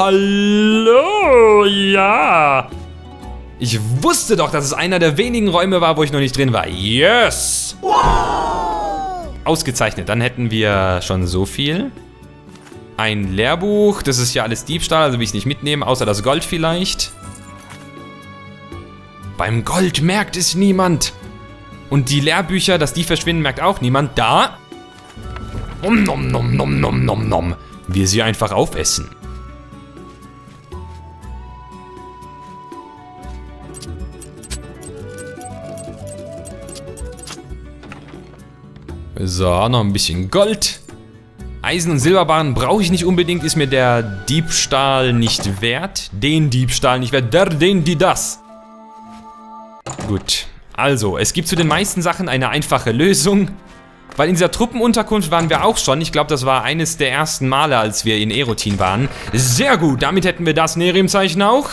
hallo, ja. Ich wusste doch, dass es einer der wenigen Räume war, wo ich noch nicht drin war. Yes! Ausgezeichnet, dann hätten wir schon so viel. Ein Lehrbuch, das ist ja alles Diebstahl, also will ich es nicht mitnehmen, außer das Gold vielleicht. Beim Gold merkt es niemand. Und die Lehrbücher, dass die verschwinden, merkt auch niemand. Da. Nom nom nom nom nom nom nom. Wir sie einfach aufessen. So, noch ein bisschen Gold. Eisen- und Silberbarren brauche ich nicht unbedingt, ist mir der Diebstahl nicht wert. Den Diebstahl nicht wert, der, den, die, das. Gut, also, es gibt zu den meisten Sachen eine einfache Lösung. Weil in dieser Truppenunterkunft waren wir auch schon. Ich glaube, das war eines der ersten Male, als wir in Erotin waren. Sehr gut, damit hätten wir das Nerim-Zeichen auch.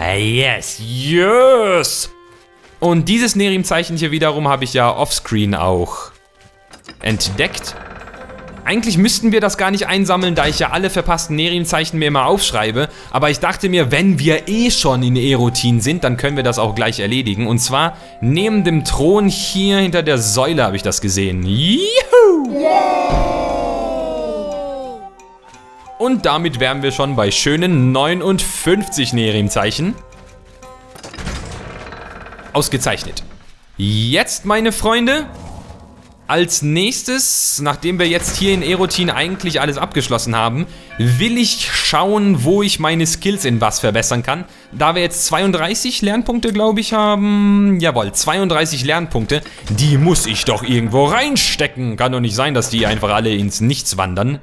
Yes, yes. Und dieses Nerim-Zeichen hier wiederum habe ich ja offscreen auch entdeckt. Eigentlich müssten wir das gar nicht einsammeln, da ich ja alle verpassten Nerim-Zeichen mir immer aufschreibe. Aber ich dachte mir, wenn wir eh schon in Erotin sind, dann können wir das auch gleich erledigen. Und zwar neben dem Thron hier hinter der Säule habe ich das gesehen. Juhu! Und damit wären wir schon bei schönen 59 Nerim-Zeichen. Ausgezeichnet. Jetzt, meine Freunde, als nächstes, nachdem wir jetzt hier in Erotin eigentlich alles abgeschlossen haben, will ich schauen, wo ich meine Skills in was verbessern kann. Da wir jetzt 32 Lernpunkte, glaube ich, haben. Jawohl, 32 Lernpunkte. Die muss ich doch irgendwo reinstecken. Kann doch nicht sein, dass die einfach alle ins Nichts wandern.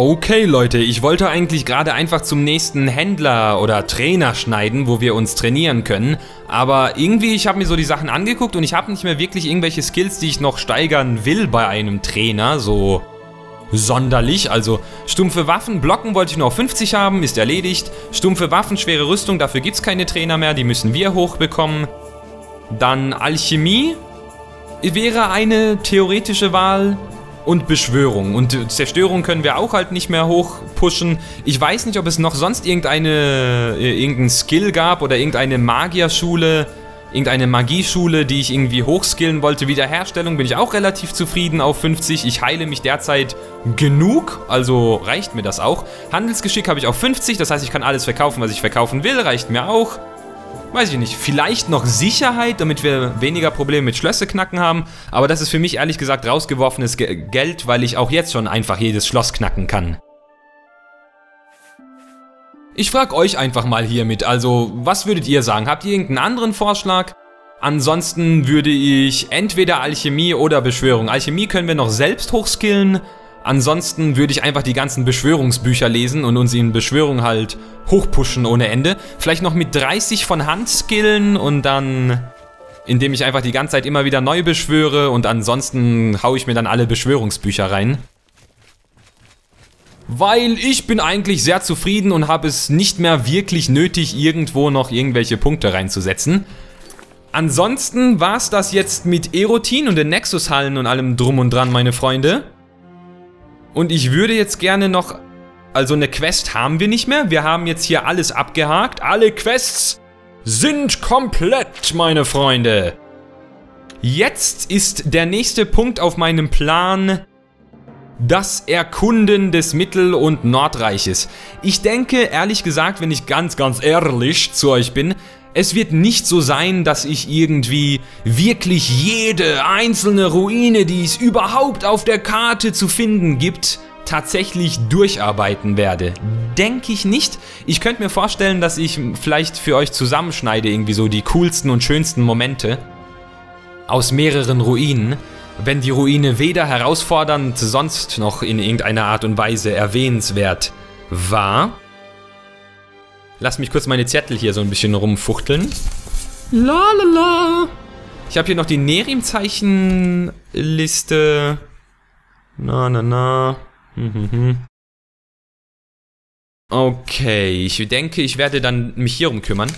Okay Leute, ich wollte eigentlich gerade einfach zum nächsten Händler oder Trainer schneiden, wo wir uns trainieren können. Aber irgendwie, ich habe mir so die Sachen angeguckt und ich habe nicht mehr wirklich irgendwelche Skills, die ich noch steigern will bei einem Trainer. So sonderlich. Also stumpfe Waffen, Blocken wollte ich nur auf 50 haben, ist erledigt. Stumpfe Waffen, schwere Rüstung, dafür gibt es keine Trainer mehr, die müssen wir hochbekommen. Dann Alchemie wäre eine theoretische Wahl und Beschwörung. Und Zerstörung können wir auch halt nicht mehr hochpushen. Ich weiß nicht, ob es noch sonst irgendeine, äh, irgendeinen Skill gab oder irgendeine Magierschule, irgendeine Magieschule, die ich irgendwie hochskillen wollte. Wiederherstellung bin ich auch relativ zufrieden auf 50. Ich heile mich derzeit genug, also reicht mir das auch. Handelsgeschick habe ich auf 50, das heißt, ich kann alles verkaufen, was ich verkaufen will, reicht mir auch weiß ich nicht, vielleicht noch Sicherheit, damit wir weniger Probleme mit Schlösser knacken haben. Aber das ist für mich ehrlich gesagt rausgeworfenes Ge Geld, weil ich auch jetzt schon einfach jedes Schloss knacken kann. Ich frage euch einfach mal hiermit, also was würdet ihr sagen? Habt ihr irgendeinen anderen Vorschlag? Ansonsten würde ich entweder Alchemie oder Beschwörung. Alchemie können wir noch selbst hochskillen. Ansonsten würde ich einfach die ganzen Beschwörungsbücher lesen und uns in Beschwörung halt hochpushen ohne Ende. Vielleicht noch mit 30 von Hand skillen und dann... Indem ich einfach die ganze Zeit immer wieder neu beschwöre und ansonsten haue ich mir dann alle Beschwörungsbücher rein. Weil ich bin eigentlich sehr zufrieden und habe es nicht mehr wirklich nötig, irgendwo noch irgendwelche Punkte reinzusetzen. Ansonsten war es das jetzt mit Erotin und den Nexus-Hallen und allem drum und dran, meine Freunde. Und ich würde jetzt gerne noch... Also eine Quest haben wir nicht mehr. Wir haben jetzt hier alles abgehakt. Alle Quests sind komplett, meine Freunde. Jetzt ist der nächste Punkt auf meinem Plan das Erkunden des Mittel- und Nordreiches. Ich denke, ehrlich gesagt, wenn ich ganz, ganz ehrlich zu euch bin, es wird nicht so sein, dass ich irgendwie wirklich jede einzelne Ruine, die es überhaupt auf der Karte zu finden gibt, tatsächlich durcharbeiten werde. Denke ich nicht. Ich könnte mir vorstellen, dass ich vielleicht für euch zusammenschneide, irgendwie so die coolsten und schönsten Momente aus mehreren Ruinen. Wenn die Ruine weder herausfordernd, sonst noch in irgendeiner Art und Weise erwähnenswert war, Lass mich kurz meine Zettel hier so ein bisschen rumfuchteln. La la la. Ich habe hier noch die Nerim-Zeichenliste. Na na na. Hm, hm, hm. Okay, ich denke, ich werde dann mich hierum kümmern.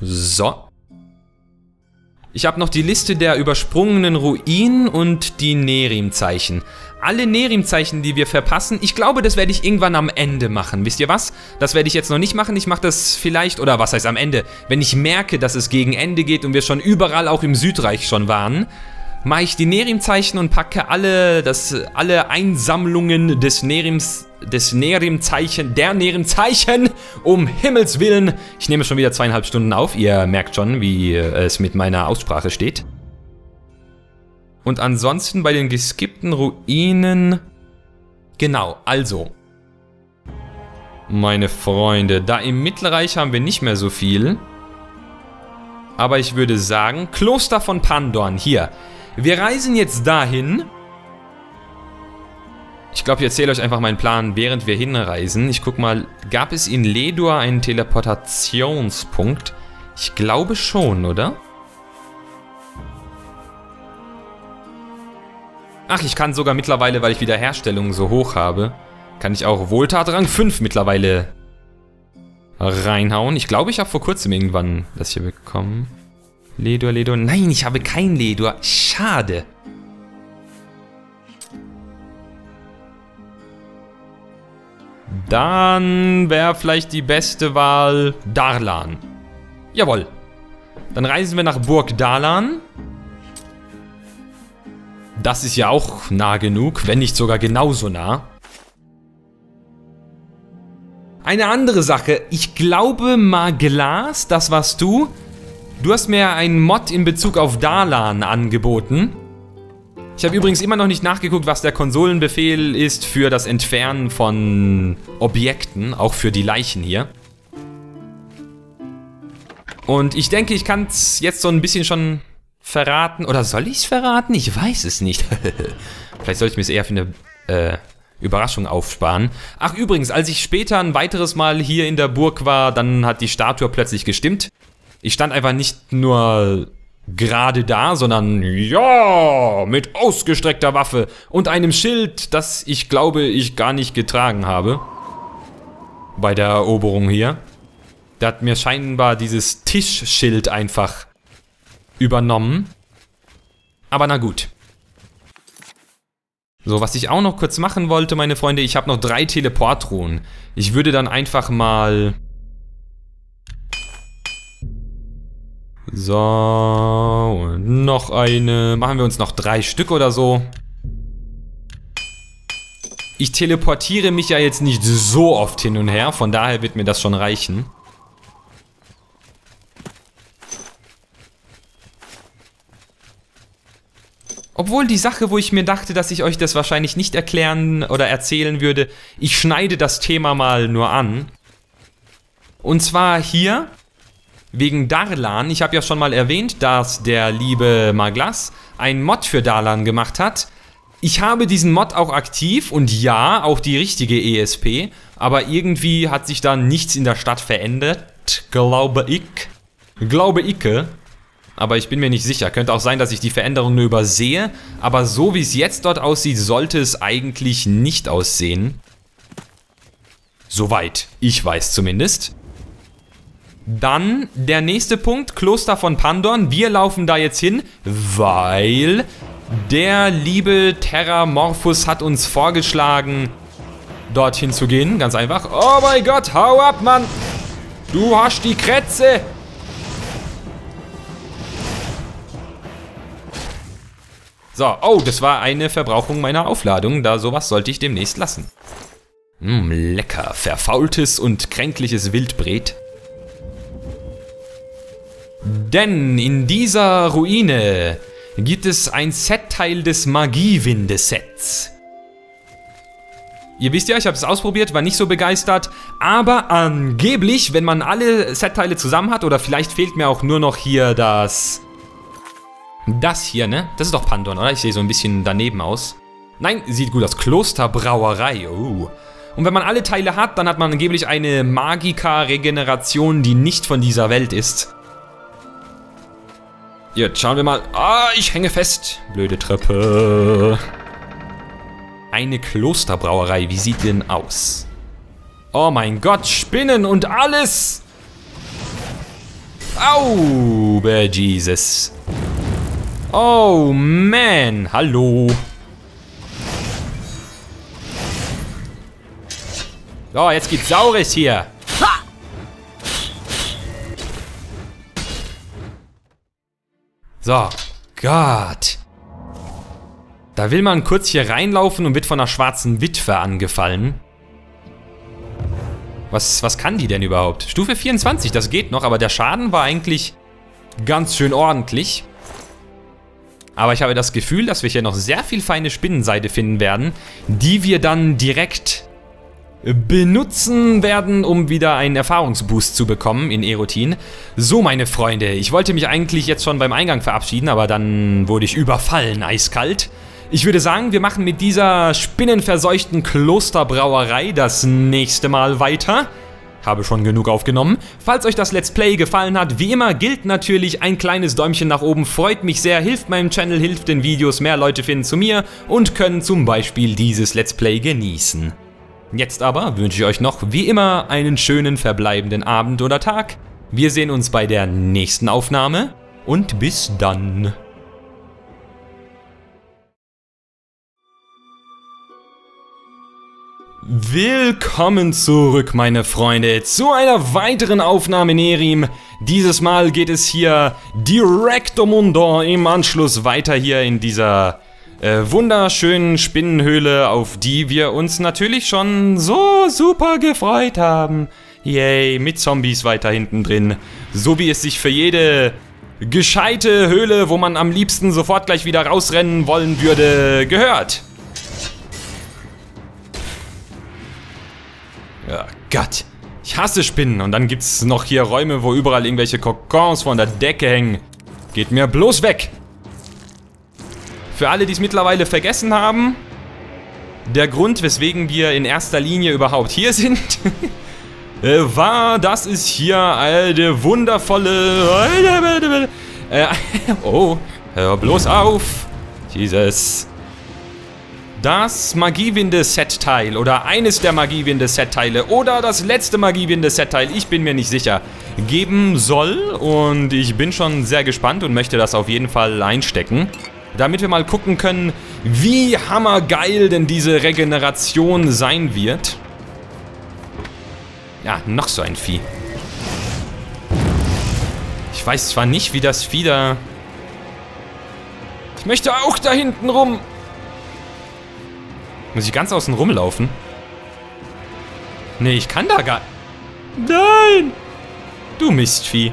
So. Ich habe noch die Liste der übersprungenen Ruinen und die Nerim-Zeichen. Alle Nerim-Zeichen, die wir verpassen, ich glaube, das werde ich irgendwann am Ende machen. Wisst ihr was? Das werde ich jetzt noch nicht machen. Ich mache das vielleicht, oder was heißt am Ende? Wenn ich merke, dass es gegen Ende geht und wir schon überall auch im Südreich schon waren, mache ich die Nerim-Zeichen und packe alle, das, alle Einsammlungen des Nerims, des Nerim-Zeichen, der Nerim-Zeichen, um Himmels Willen. Ich nehme schon wieder zweieinhalb Stunden auf. Ihr merkt schon, wie es mit meiner Aussprache steht. Und ansonsten bei den geskippten Ruinen... Genau, also. Meine Freunde, da im Mittelreich haben wir nicht mehr so viel. Aber ich würde sagen, Kloster von Pandorn, hier. Wir reisen jetzt dahin. Ich glaube, ich erzähle euch einfach meinen Plan, während wir hinreisen. Ich guck mal, gab es in Ledur einen Teleportationspunkt? Ich glaube schon, oder? Ach, ich kann sogar mittlerweile, weil ich Wiederherstellung so hoch habe, kann ich auch Wohltat Rang 5 mittlerweile reinhauen. Ich glaube, ich habe vor kurzem irgendwann das hier bekommen. Ledur, Ledur. Nein, ich habe kein Ledur. Schade. Dann wäre vielleicht die beste Wahl Darlan. Jawohl. Dann reisen wir nach Burg Darlan. Das ist ja auch nah genug, wenn nicht sogar genauso nah. Eine andere Sache. Ich glaube, Maglas, das warst du. Du hast mir einen Mod in Bezug auf Dalan angeboten. Ich habe übrigens immer noch nicht nachgeguckt, was der Konsolenbefehl ist für das Entfernen von Objekten, auch für die Leichen hier. Und ich denke, ich kann es jetzt so ein bisschen schon verraten. Oder soll ich es verraten? Ich weiß es nicht. Vielleicht soll ich mir es eher für eine äh, Überraschung aufsparen. Ach übrigens, als ich später ein weiteres Mal hier in der Burg war, dann hat die Statue plötzlich gestimmt. Ich stand einfach nicht nur gerade da, sondern ja, mit ausgestreckter Waffe und einem Schild, das ich glaube, ich gar nicht getragen habe. Bei der Eroberung hier. Da hat mir scheinbar dieses Tischschild einfach übernommen. Aber na gut. So, was ich auch noch kurz machen wollte, meine Freunde, ich habe noch drei Teleportruhen. Ich würde dann einfach mal... So, und noch eine. Machen wir uns noch drei Stück oder so. Ich teleportiere mich ja jetzt nicht so oft hin und her, von daher wird mir das schon reichen. Obwohl die Sache, wo ich mir dachte, dass ich euch das wahrscheinlich nicht erklären oder erzählen würde, ich schneide das Thema mal nur an. Und zwar hier, wegen Darlan. Ich habe ja schon mal erwähnt, dass der liebe Maglas einen Mod für Darlan gemacht hat. Ich habe diesen Mod auch aktiv und ja, auch die richtige ESP, aber irgendwie hat sich da nichts in der Stadt verändert, glaube ich. Glaube ich aber ich bin mir nicht sicher. Könnte auch sein, dass ich die Veränderung nur übersehe, aber so wie es jetzt dort aussieht, sollte es eigentlich nicht aussehen. Soweit ich weiß zumindest. Dann der nächste Punkt, Kloster von Pandorn. Wir laufen da jetzt hin, weil der liebe Terramorphus hat uns vorgeschlagen, dorthin zu gehen. Ganz einfach. Oh mein Gott, hau ab, Mann! Du hast die Krätze! So, oh, das war eine Verbrauchung meiner Aufladung, da sowas sollte ich demnächst lassen. Mmm, lecker, verfaultes und kränkliches Wildbret. Denn in dieser Ruine gibt es ein Setteil des Magiewinde-Sets. Ihr wisst ja, ich habe es ausprobiert, war nicht so begeistert, aber angeblich, wenn man alle Setteile zusammen hat, oder vielleicht fehlt mir auch nur noch hier das das hier, ne? Das ist doch Pandon, oder? Ich sehe so ein bisschen daneben aus. Nein, sieht gut aus. Klosterbrauerei. Oh. Und wenn man alle Teile hat, dann hat man angeblich eine Magika-Regeneration, die nicht von dieser Welt ist. Jetzt schauen wir mal. Ah, ich hänge fest. Blöde Treppe. Eine Klosterbrauerei. Wie sieht denn aus? Oh mein Gott, Spinnen und alles. Au, Jesus. Oh, man. Hallo. So, jetzt gibt's Saures hier. So, Gott. Da will man kurz hier reinlaufen und wird von einer schwarzen Witwe angefallen. Was, was kann die denn überhaupt? Stufe 24, das geht noch, aber der Schaden war eigentlich ganz schön ordentlich. Aber ich habe das Gefühl, dass wir hier noch sehr viel feine Spinnenseide finden werden, die wir dann direkt benutzen werden, um wieder einen Erfahrungsboost zu bekommen in Erotin. So, meine Freunde, ich wollte mich eigentlich jetzt schon beim Eingang verabschieden, aber dann wurde ich überfallen, eiskalt. Ich würde sagen, wir machen mit dieser spinnenverseuchten Klosterbrauerei das nächste Mal weiter. Habe schon genug aufgenommen. Falls euch das Let's Play gefallen hat, wie immer gilt natürlich ein kleines Däumchen nach oben. Freut mich sehr, hilft meinem Channel, hilft den Videos, mehr Leute finden zu mir und können zum Beispiel dieses Let's Play genießen. Jetzt aber wünsche ich euch noch wie immer einen schönen verbleibenden Abend oder Tag. Wir sehen uns bei der nächsten Aufnahme und bis dann. Willkommen zurück, meine Freunde, zu einer weiteren Aufnahme in Erim. Dieses Mal geht es hier directo mundo im Anschluss weiter hier in dieser äh, wunderschönen Spinnenhöhle, auf die wir uns natürlich schon so super gefreut haben. Yay, mit Zombies weiter hinten drin. So wie es sich für jede gescheite Höhle, wo man am liebsten sofort gleich wieder rausrennen wollen würde, gehört. Gott. Ich hasse Spinnen. Und dann gibt es noch hier Räume, wo überall irgendwelche Kokons von der Decke hängen. Geht mir bloß weg. Für alle, die es mittlerweile vergessen haben, der Grund, weswegen wir in erster Linie überhaupt hier sind, äh, war, dass es hier eine wundervolle... Äh, oh, hör bloß auf. Jesus. Das Magiewinde-Set-Teil oder eines der Magiewinde-Set-Teile oder das letzte Magiewinde-Set-Teil, ich bin mir nicht sicher, geben soll. Und ich bin schon sehr gespannt und möchte das auf jeden Fall einstecken damit wir mal gucken können, wie hammergeil denn diese Regeneration sein wird. Ja, noch so ein Vieh. Ich weiß zwar nicht, wie das Vieh da... Ich möchte auch da hinten rum. Muss ich ganz außen rumlaufen? Nee, ich kann da gar... Nein! Du Mistvieh.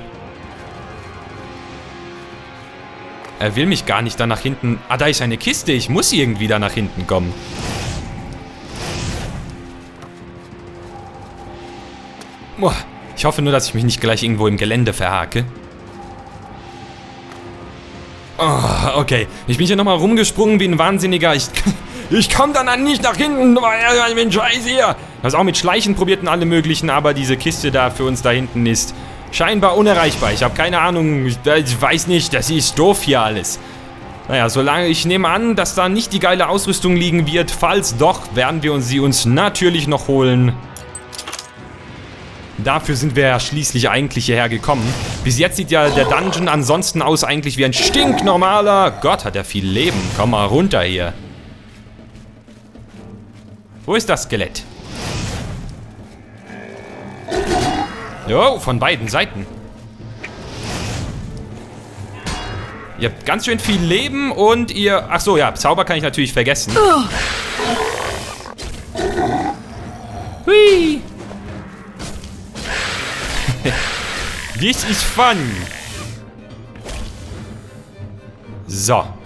Er will mich gar nicht da nach hinten... Ah, da ist eine Kiste. Ich muss irgendwie da nach hinten kommen. Boah, ich hoffe nur, dass ich mich nicht gleich irgendwo im Gelände verhake. Oh, okay. Ich bin hier nochmal rumgesprungen wie ein Wahnsinniger. Ich, ich komme dann nicht nach hinten, weil ich bin scheiße hier. Das auch mit Schleichen probiert und alle möglichen, aber diese Kiste da für uns da hinten ist Scheinbar unerreichbar. Ich habe keine Ahnung. Ich, ich, weiß nicht. Das ist doof hier alles. Naja, solange ich nehme an, dass da nicht die geile Ausrüstung liegen wird. Falls doch, werden wir sie uns natürlich noch holen. Dafür sind wir ja schließlich eigentlich hierher gekommen. Bis jetzt sieht ja der Dungeon ansonsten aus eigentlich wie ein stinknormaler... Gott, hat er viel Leben. Komm mal runter hier. Wo ist das Skelett? Jo, von beiden Seiten. Ihr habt ganz schön viel Leben und ihr... Ach so, ja, Zauber kann ich natürlich vergessen. Oh. Hui. This is fun. So.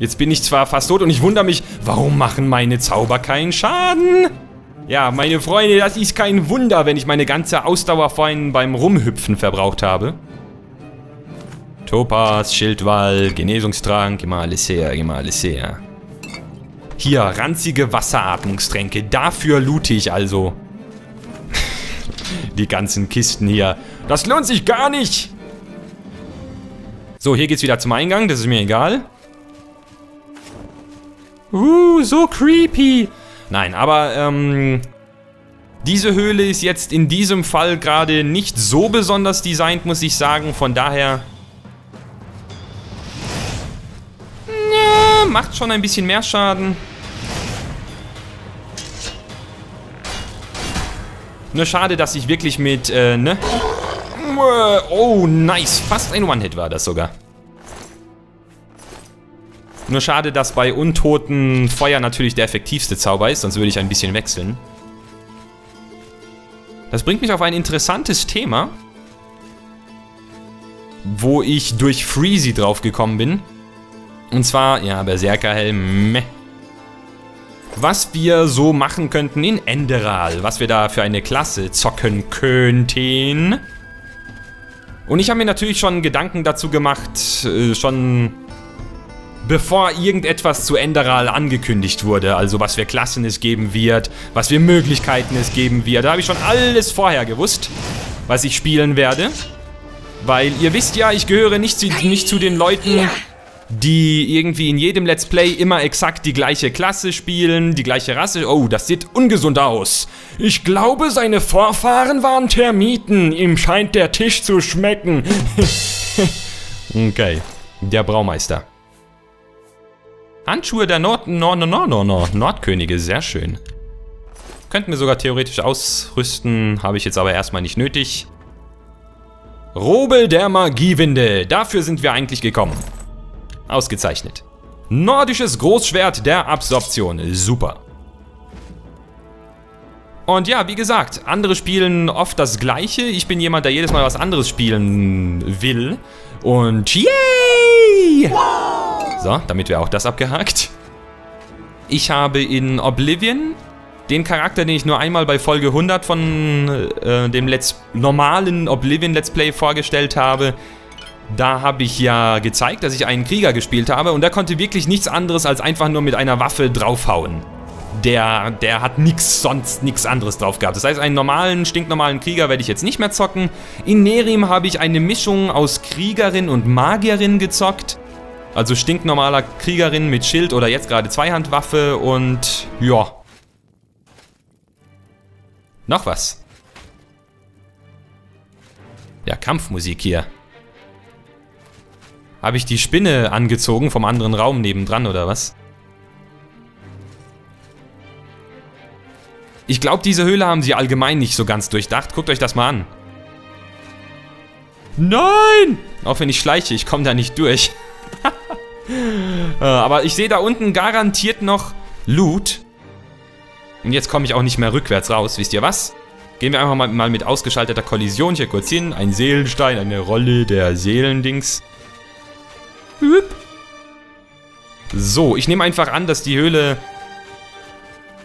Jetzt bin ich zwar fast tot und ich wundere mich, warum machen meine Zauber keinen Schaden? Ja, meine Freunde, das ist kein Wunder, wenn ich meine ganze Ausdauer vorhin beim Rumhüpfen verbraucht habe. Topaz, Schildwall, Genesungstrank, immer alles her, immer alles her. Hier, ranzige Wasseratmungstränke. Dafür loote ich also. Die ganzen Kisten hier. Das lohnt sich gar nicht. So, hier geht's wieder zum Eingang. Das ist mir egal. Uh, so creepy. Nein, aber ähm, diese Höhle ist jetzt in diesem Fall gerade nicht so besonders designt, muss ich sagen. Von daher Ja, macht schon ein bisschen mehr Schaden. Nur schade, dass ich wirklich mit, äh, ne? Oh, nice. Fast ein One-Hit war das sogar. Nur schade, dass bei Untoten Feuer natürlich der effektivste Zauber ist, sonst würde ich ein bisschen wechseln. Das bringt mich auf ein interessantes Thema, wo ich durch Freezy draufgekommen bin. Und zwar, ja, Berserkerhelm, meh was wir so machen könnten in Enderal, was wir da für eine Klasse zocken könnten. Und ich habe mir natürlich schon Gedanken dazu gemacht, äh, schon bevor irgendetwas zu Enderal angekündigt wurde, also was für Klassen es geben wird, was für Möglichkeiten es geben wird. Da habe ich schon alles vorher gewusst, was ich spielen werde. Weil ihr wisst ja, ich gehöre nicht zu, nicht zu den Leuten, die irgendwie in jedem Let's Play immer exakt die gleiche Klasse spielen, die gleiche Rasse. Oh, das sieht ungesund aus. Ich glaube, seine Vorfahren waren Termiten. Ihm scheint der Tisch zu schmecken. okay, der Braumeister. Handschuhe der Nord Nord Nord Nord Nord Nordkönige, sehr schön. Könnten wir sogar theoretisch ausrüsten, habe ich jetzt aber erstmal nicht nötig. Robe der Magiewinde, dafür sind wir eigentlich gekommen. Ausgezeichnet. Nordisches Großschwert der Absorption. Super. Und ja, wie gesagt, andere spielen oft das gleiche. Ich bin jemand, der jedes Mal was anderes spielen will. Und yay! So, damit wäre auch das abgehakt. Ich habe in Oblivion den Charakter, den ich nur einmal bei Folge 100 von äh, dem Let's normalen Oblivion Let's Play vorgestellt habe, da habe ich ja gezeigt, dass ich einen Krieger gespielt habe und der konnte wirklich nichts anderes als einfach nur mit einer Waffe draufhauen. Der, der hat nix, sonst nichts anderes drauf gehabt. Das heißt, einen normalen, stinknormalen Krieger werde ich jetzt nicht mehr zocken. In Nerim habe ich eine Mischung aus Kriegerin und Magierin gezockt. Also stinknormaler Kriegerin mit Schild oder jetzt gerade Zweihandwaffe und ja. Noch was. Ja, Kampfmusik hier. Habe ich die Spinne angezogen vom anderen Raum nebendran oder was? Ich glaube, diese Höhle haben sie allgemein nicht so ganz durchdacht. Guckt euch das mal an. Nein! Auch wenn ich schleiche, ich komme da nicht durch. Äh, aber ich sehe da unten garantiert noch Loot. Und jetzt komme ich auch nicht mehr rückwärts raus. Wisst ihr was? Gehen wir einfach mal, mal mit ausgeschalteter Kollision hier kurz hin. Ein Seelenstein, eine Rolle der Seelendings. So, ich nehme einfach an, dass die Höhle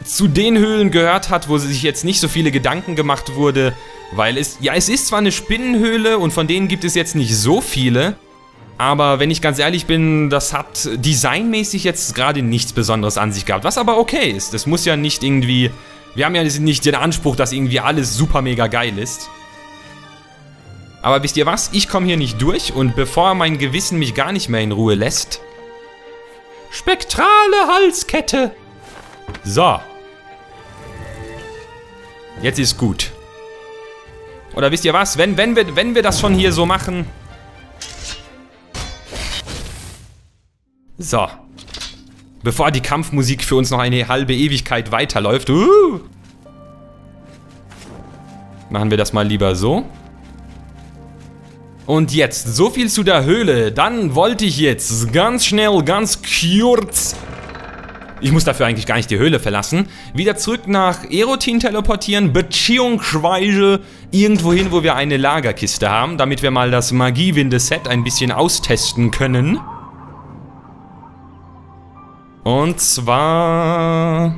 zu den Höhlen gehört hat, wo sich jetzt nicht so viele Gedanken gemacht wurde, weil es, ja, es ist zwar eine Spinnenhöhle und von denen gibt es jetzt nicht so viele, aber wenn ich ganz ehrlich bin, das hat designmäßig jetzt gerade nichts Besonderes an sich gehabt, was aber okay ist. Das muss ja nicht irgendwie, wir haben ja nicht den Anspruch, dass irgendwie alles super mega geil ist. Aber wisst ihr was? Ich komme hier nicht durch und bevor mein Gewissen mich gar nicht mehr in Ruhe lässt... Spektrale Halskette! So. Jetzt ist gut. Oder wisst ihr was? Wenn, wenn, wir, wenn wir das schon hier so machen... So. Bevor die Kampfmusik für uns noch eine halbe Ewigkeit weiterläuft. Uh, machen wir das mal lieber so. Und jetzt, so viel zu der Höhle. Dann wollte ich jetzt ganz schnell, ganz kurz... Ich muss dafür eigentlich gar nicht die Höhle verlassen. Wieder zurück nach Erotin teleportieren, beziehungsweise irgendwo hin, wo wir eine Lagerkiste haben, damit wir mal das Magiewinde-Set ein bisschen austesten können. Und zwar...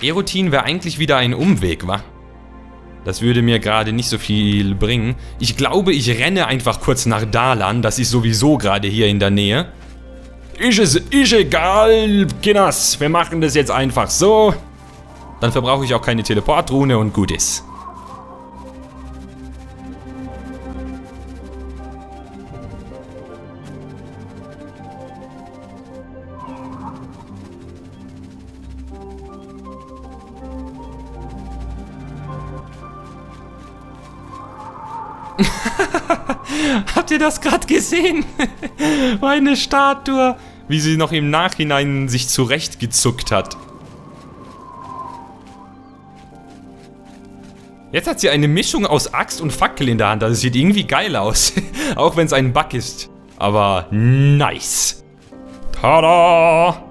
Erotin wäre eigentlich wieder ein Umweg, wa? Das würde mir gerade nicht so viel bringen. Ich glaube, ich renne einfach kurz nach Dalan. Das ist sowieso gerade hier in der Nähe. Ist es, ist egal, Kinas. Wir machen das jetzt einfach so. Dann verbrauche ich auch keine Teleportrune und gut ist. Ihr das gerade gesehen? Meine Statue. wie sie noch im Nachhinein sich zurechtgezuckt hat. Jetzt hat sie eine Mischung aus Axt und Fackel in der Hand. Das sieht irgendwie geil aus. Auch wenn es ein Bug ist. Aber nice. Tada!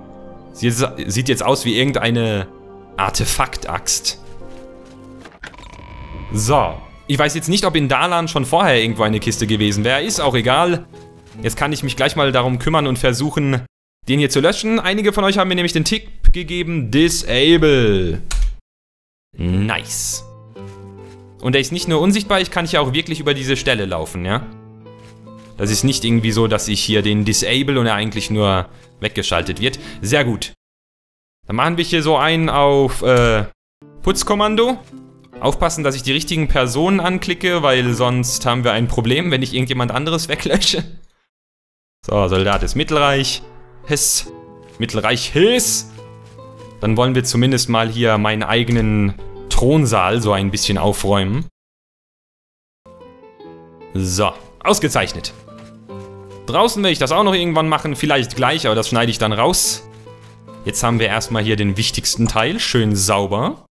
Sie sieht jetzt aus wie irgendeine Artefakt-Axt. So. Ich weiß jetzt nicht, ob in Dalan schon vorher irgendwo eine Kiste gewesen wäre. Ist auch egal. Jetzt kann ich mich gleich mal darum kümmern und versuchen, den hier zu löschen. Einige von euch haben mir nämlich den Tipp gegeben, Disable. Nice. Und er ist nicht nur unsichtbar, ich kann hier auch wirklich über diese Stelle laufen, ja? Das ist nicht irgendwie so, dass ich hier den Disable und er eigentlich nur weggeschaltet wird. Sehr gut. Dann machen wir hier so einen auf äh, Putzkommando. Aufpassen, dass ich die richtigen Personen anklicke, weil sonst haben wir ein Problem, wenn ich irgendjemand anderes weglösche. So, Soldat ist Mittelreich. Hiss. Mittelreich Hiss. Dann wollen wir zumindest mal hier meinen eigenen Thronsaal so ein bisschen aufräumen. So, ausgezeichnet. Draußen werde ich das auch noch irgendwann machen, vielleicht gleich, aber das schneide ich dann raus. Jetzt haben wir erstmal hier den wichtigsten Teil, schön sauber.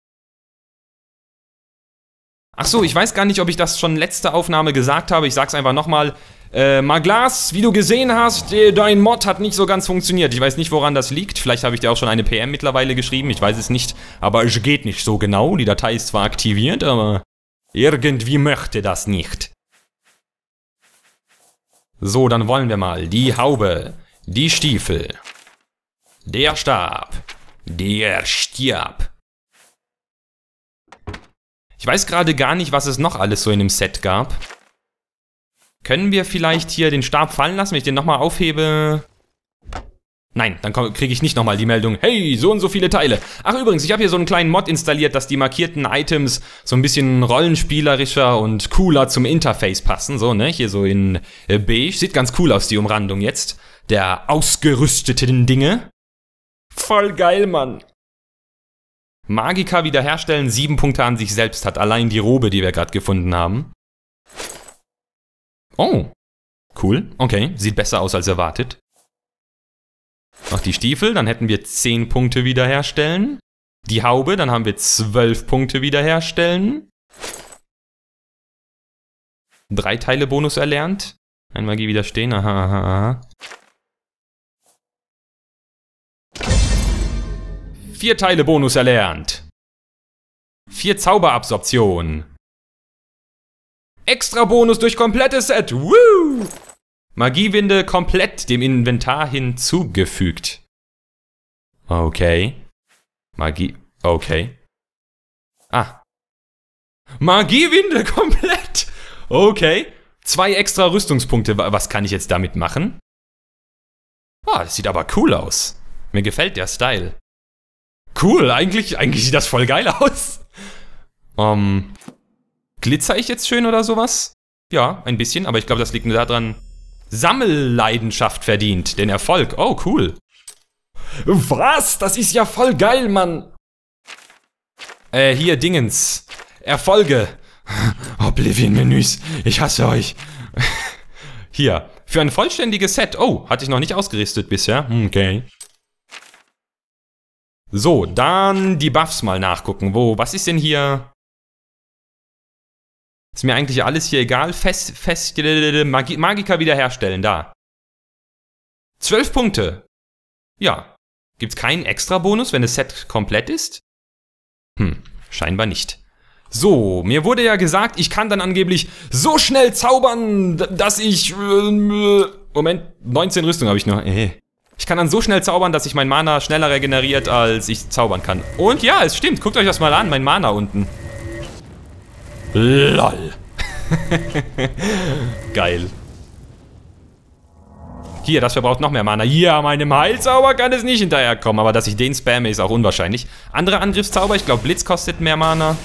Achso, ich weiß gar nicht, ob ich das schon letzte Aufnahme gesagt habe, ich sag's einfach nochmal. Äh, Maglas, wie du gesehen hast, äh, dein Mod hat nicht so ganz funktioniert. Ich weiß nicht, woran das liegt. Vielleicht habe ich dir auch schon eine PM mittlerweile geschrieben, ich weiß es nicht. Aber es geht nicht so genau. Die Datei ist zwar aktiviert, aber irgendwie möchte das nicht. So, dann wollen wir mal die Haube, die Stiefel, der Stab, der Stab. Ich weiß gerade gar nicht, was es noch alles so in dem Set gab. Können wir vielleicht hier den Stab fallen lassen, wenn ich den nochmal aufhebe? Nein, dann kriege ich nicht nochmal die Meldung, hey, so und so viele Teile. Ach übrigens, ich habe hier so einen kleinen Mod installiert, dass die markierten Items so ein bisschen rollenspielerischer und cooler zum Interface passen. So, ne, hier so in äh, beige. Sieht ganz cool aus, die Umrandung jetzt. Der ausgerüsteten Dinge. Voll geil, Mann. Magika wiederherstellen, sieben Punkte an sich selbst hat allein die Robe, die wir gerade gefunden haben. Oh, cool. Okay, sieht besser aus als erwartet. Noch die Stiefel, dann hätten wir 10 Punkte wiederherstellen. Die Haube, dann haben wir 12 Punkte wiederherstellen. Drei Teile Bonus erlernt. Ein Magie widerstehen, aha, aha, aha. Vier Teile Bonus erlernt. Vier Zauberabsorption. Extra Bonus durch komplettes Set. Woo! Magiewinde komplett dem Inventar hinzugefügt. Okay. Magie. Okay. Ah. Magiewinde komplett. Okay. Zwei extra Rüstungspunkte. Was kann ich jetzt damit machen? Oh, das sieht aber cool aus. Mir gefällt der Style. Cool, eigentlich, eigentlich sieht das voll geil aus. Ähm, glitzer ich jetzt schön oder sowas? Ja, ein bisschen, aber ich glaube, das liegt nur daran, Sammelleidenschaft verdient, den Erfolg. Oh, cool. Was? Das ist ja voll geil, Mann. Äh, hier, Dingens. Erfolge. Oblivion-Menüs. Ich hasse euch. Hier. Für ein vollständiges Set. Oh, hatte ich noch nicht ausgerüstet bisher. Okay. So, dann die Buffs mal nachgucken. Wo, was ist denn hier? Ist mir eigentlich alles hier egal. Fest, fest, Magi Magiker wiederherstellen, da. Zwölf Punkte. Ja. Gibt's keinen Extra-Bonus, wenn das Set komplett ist? Hm, scheinbar nicht. So, mir wurde ja gesagt, ich kann dann angeblich so schnell zaubern, dass ich... Äh, Moment, 19 Rüstung habe ich noch. Äh. Ich kann dann so schnell zaubern, dass sich mein Mana schneller regeneriert, als ich zaubern kann. Und ja, es stimmt. Guckt euch das mal an, mein Mana unten. LOL. Geil. Hier, das verbraucht noch mehr Mana. Ja, meinem Heilzauber kann es nicht hinterherkommen, aber dass ich den spamme, ist auch unwahrscheinlich. Andere Angriffszauber, ich glaube Blitz kostet mehr Mana.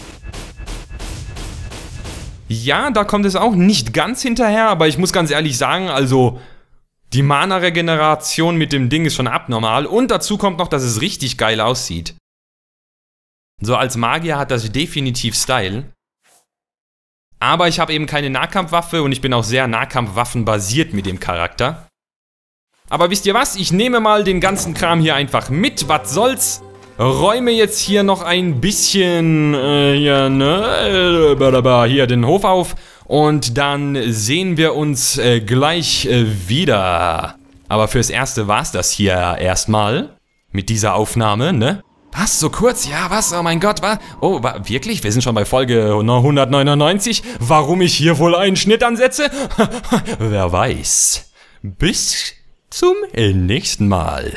Ja, da kommt es auch nicht ganz hinterher, aber ich muss ganz ehrlich sagen, also die Mana-Regeneration mit dem Ding ist schon abnormal und dazu kommt noch, dass es richtig geil aussieht. So als Magier hat das definitiv Style. Aber ich habe eben keine Nahkampfwaffe und ich bin auch sehr Nahkampfwaffenbasiert mit dem Charakter. Aber wisst ihr was? Ich nehme mal den ganzen Kram hier einfach mit. Was soll's? Räume jetzt hier noch ein bisschen, äh, hier, ne, äh, hier den Hof auf. Und dann sehen wir uns äh, gleich äh, wieder. Aber fürs Erste war's das hier erstmal. Mit dieser Aufnahme, ne? Was, so kurz? Ja, was? Oh mein Gott, was? Oh, wa wirklich? Wir sind schon bei Folge 199. Warum ich hier wohl einen Schnitt ansetze? Wer weiß. Bis zum nächsten Mal.